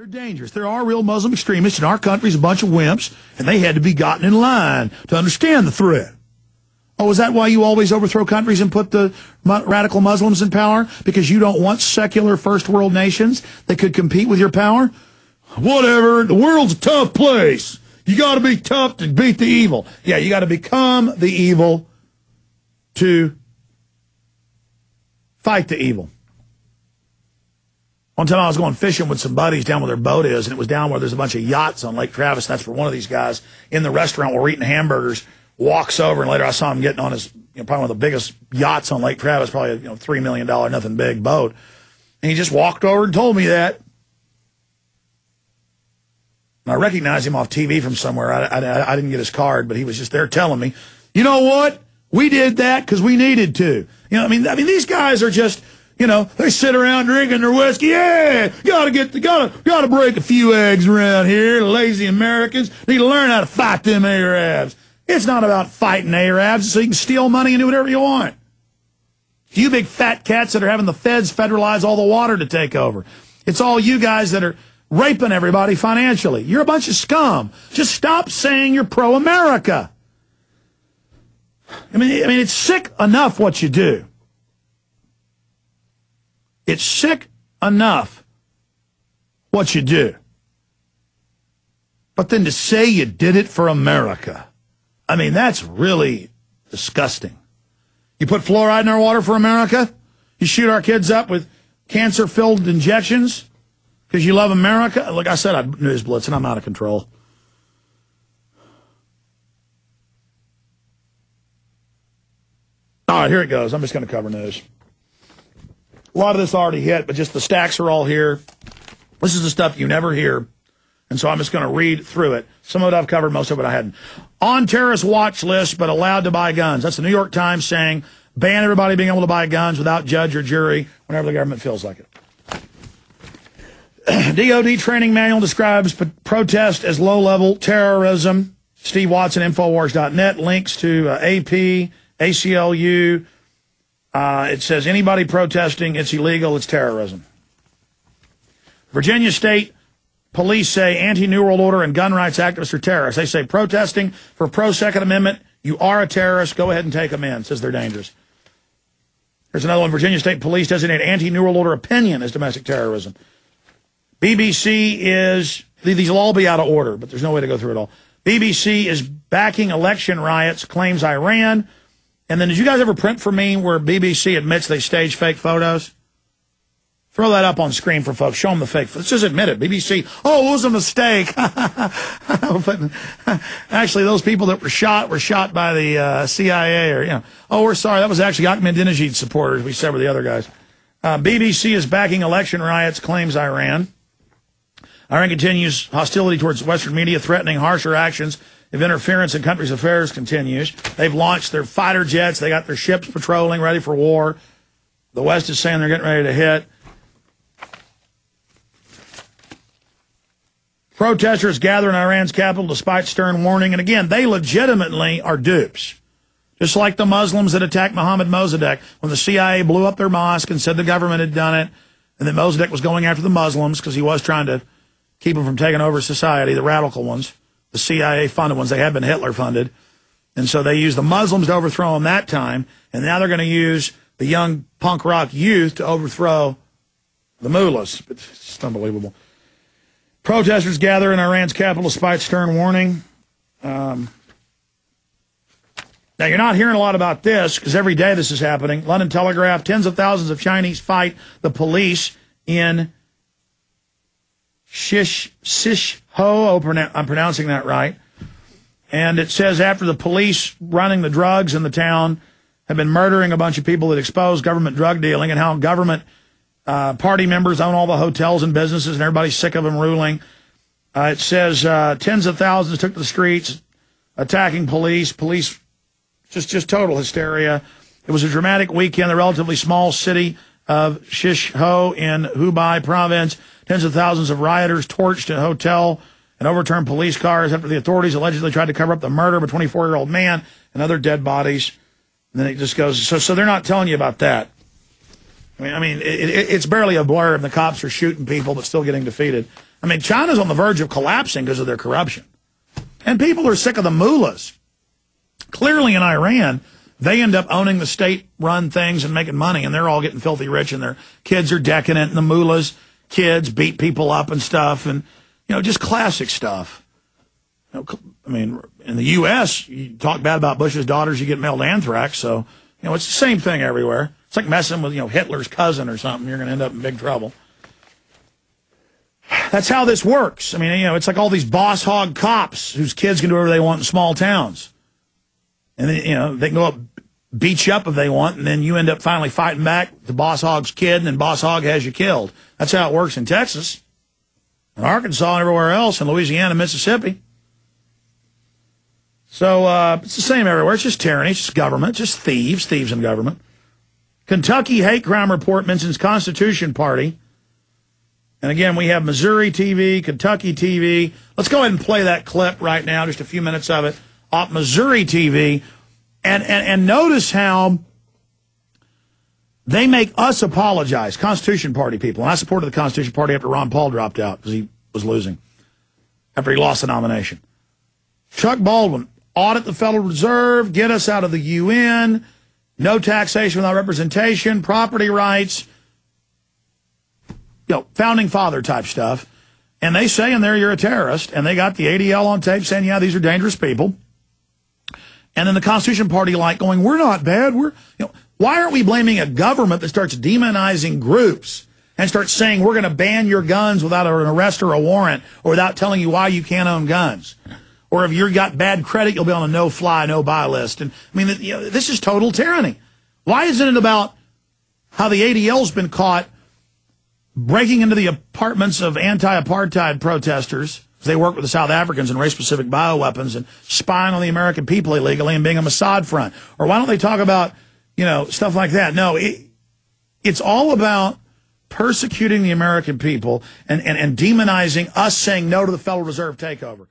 They're dangerous. There are real Muslim extremists in our country's a bunch of wimps, and they had to be gotten in line to understand the threat. Oh, is that why you always overthrow countries and put the radical Muslims in power? Because you don't want secular first world nations that could compete with your power? Whatever. The world's a tough place. You got to be tough to beat the evil. Yeah, you got to become the evil to fight the evil. One time I was going fishing with some buddies down where their boat is, and it was down where there's a bunch of yachts on Lake Travis. That's where one of these guys in the restaurant where we're eating hamburgers walks over, and later I saw him getting on his, you know, probably one of the biggest yachts on Lake Travis, probably a you know, $3 million, nothing big boat. And he just walked over and told me that. And I recognized him off TV from somewhere. I, I, I didn't get his card, but he was just there telling me, you know what? We did that because we needed to. You know, I mean, I mean, these guys are just you know, they sit around drinking their whiskey. Yeah, gotta get the, gotta, gotta break a few eggs around here. Lazy Americans need to learn how to fight them Arabs. It's not about fighting Arabs so you can steal money and do whatever you want. You big fat cats that are having the feds federalize all the water to take over. It's all you guys that are raping everybody financially. You're a bunch of scum. Just stop saying you're pro-America. I mean, I mean, it's sick enough what you do. It's sick enough what you do. But then to say you did it for America, I mean, that's really disgusting. You put fluoride in our water for America? You shoot our kids up with cancer filled injections because you love America? Like I said, I news blitz and I'm out of control. All right, here it goes. I'm just going to cover news. A lot of this already hit, but just the stacks are all here. This is the stuff you never hear. And so I'm just going to read through it. Some of it I've covered, most of it I hadn't. On terrorist watch list, but allowed to buy guns. That's the New York Times saying ban everybody being able to buy guns without judge or jury whenever the government feels like it. DOD training manual describes protest as low level terrorism. Steve Watson, Infowars.net, links to uh, AP, ACLU, uh, it says anybody protesting, it's illegal, it's terrorism. Virginia State police say anti-New World Order and gun rights activists are terrorists. They say protesting for pro-Second Amendment, you are a terrorist, go ahead and take them in, says they're dangerous. There's another one. Virginia State Police designate anti-New World Order opinion as domestic terrorism. BBC is, these will all be out of order, but there's no way to go through it all. BBC is backing election riots, claims Iran and then did you guys ever print for me where BBC admits they staged fake photos? Throw that up on screen for folks. Show them the fake. Let's just admit it. BBC. Oh, it was a mistake. actually, those people that were shot were shot by the uh, CIA or, you know. Oh, we're sorry. That was actually Ahmadinejad supporters. We said were the other guys. Uh, BBC is backing election riots, claims Iran. Iran continues hostility towards Western media, threatening harsher actions if interference in countries' affairs continues, they've launched their fighter jets. They got their ships patrolling, ready for war. The West is saying they're getting ready to hit. Protesters gather in Iran's capital despite stern warning. And again, they legitimately are dupes. Just like the Muslims that attacked Mohammed Mossadegh when the CIA blew up their mosque and said the government had done it. And that Mossadegh was going after the Muslims because he was trying to keep them from taking over society, the radical ones the CIA funded ones. They had been Hitler funded. And so they used the Muslims to overthrow them that time. And now they're going to use the young punk rock youth to overthrow the mullahs. It's unbelievable. Protesters gather in Iran's capital despite stern warning. Um, now, you're not hearing a lot about this because every day this is happening. London Telegraph, tens of thousands of Chinese fight the police in Shish, Shish Ho, I'm pronouncing that right. And it says after the police running the drugs in the town have been murdering a bunch of people that expose government drug dealing and how government uh, party members own all the hotels and businesses and everybody's sick of them ruling. Uh, it says uh, tens of thousands took to the streets attacking police. Police just just total hysteria. It was a dramatic weekend. The relatively small city of Shishou in Hubei province. Tens of thousands of rioters torched a hotel and overturned police cars after the authorities allegedly tried to cover up the murder of a 24 year old man and other dead bodies. And then it just goes. So, so they're not telling you about that. I mean, I mean, it, it, it's barely a blur, and the cops are shooting people, but still getting defeated. I mean, China's on the verge of collapsing because of their corruption. And people are sick of the mullahs. Clearly in Iran, they end up owning the state-run things and making money, and they're all getting filthy rich, and their kids are decadent, and the mullahs' kids beat people up and stuff, and, you know, just classic stuff. You know, I mean, in the U.S., you talk bad about Bush's daughters, you get mailed anthrax, so, you know, it's the same thing everywhere. It's like messing with, you know, Hitler's cousin or something. You're going to end up in big trouble. That's how this works. I mean, you know, it's like all these boss hog cops whose kids can do whatever they want in small towns. And you know, they can go up, beat you up if they want, and then you end up finally fighting back the boss hog's kid, and then boss hog has you killed. That's how it works in Texas, in Arkansas, and everywhere else, in Louisiana, Mississippi. So uh, it's the same everywhere. It's just tyranny. It's just government. It's just thieves, thieves in government. Kentucky hate crime report mentions Constitution Party. And again, we have Missouri TV, Kentucky TV. Let's go ahead and play that clip right now, just a few minutes of it, off Missouri TV. And, and, and notice how they make us apologize, Constitution Party people. And I supported the Constitution Party after Ron Paul dropped out because he was losing, after he lost the nomination. Chuck Baldwin, audit the Federal Reserve, get us out of the UN, no taxation without representation, property rights, you know, founding father type stuff. And they say in there you're a terrorist, and they got the ADL on tape saying, yeah, these are dangerous people. And then the Constitution Party like going, we're not bad. We're, you know, why aren't we blaming a government that starts demonizing groups and starts saying we're going to ban your guns without an arrest or a warrant or without telling you why you can't own guns? Or if you've got bad credit, you'll be on a no-fly, no-buy list. And I mean, you know, this is total tyranny. Why isn't it about how the ADL's been caught breaking into the apartments of anti-apartheid protesters? They work with the South Africans and race-specific bioweapons and spying on the American people illegally and being a Mossad front. Or why don't they talk about, you know, stuff like that? No, it, it's all about persecuting the American people and, and, and demonizing us saying no to the Federal Reserve takeover.